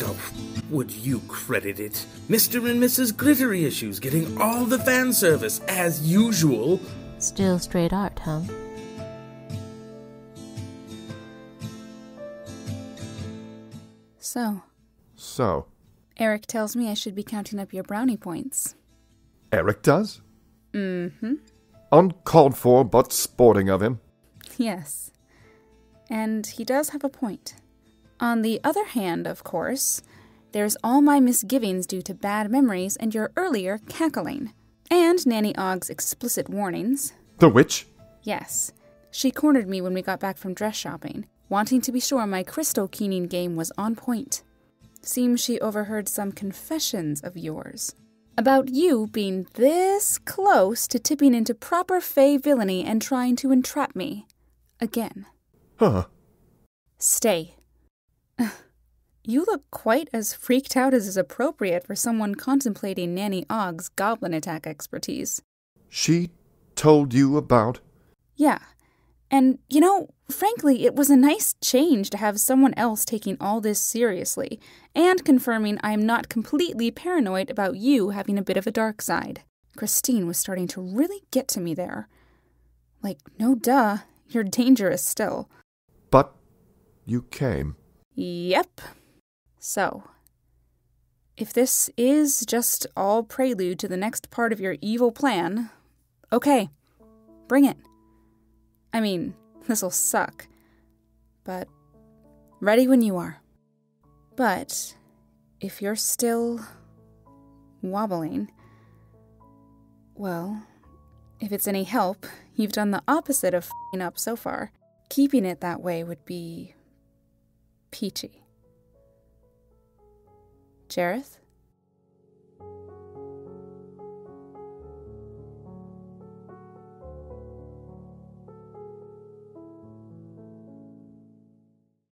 Oh, would you credit it? Mr. and Mrs. Glittery Issues getting all the fan service as usual. Still straight art, huh? So, So, Erik tells me I should be counting up your brownie points. Erik does? Mm hmm. Uncalled for, but sporting of him. Yes. And he does have a point. On the other hand, of course, there's all my misgivings due to bad memories and your earlier cackling. And Nanny Ogg's explicit warnings. The witch? Yes. She cornered me when we got back from dress shopping, wanting to be sure my crystal keening game was on point. Seems she overheard some confessions of yours. About you being this close to tipping into proper fey villainy and trying to entrap me. Again. Huh. Stay. You look quite as freaked out as is appropriate for someone contemplating Nanny Ogg's goblin attack expertise. She told you about. Yeah. And, you know, frankly, it was a nice change to have someone else taking all this seriously and confirming I am not completely paranoid about you having a bit of a dark side. Christine was starting to really get to me there. Like, no duh, you're dangerous still. But you came. Yep. So, if this is just all prelude to the next part of your evil plan, okay, bring it. I mean, this'll suck, but ready when you are. But if you're still wobbling, well, if it's any help, you've done the opposite of fing up so far. Keeping it that way would be peachy. Jareth?